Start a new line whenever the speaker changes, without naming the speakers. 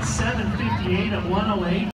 7.58 at 108.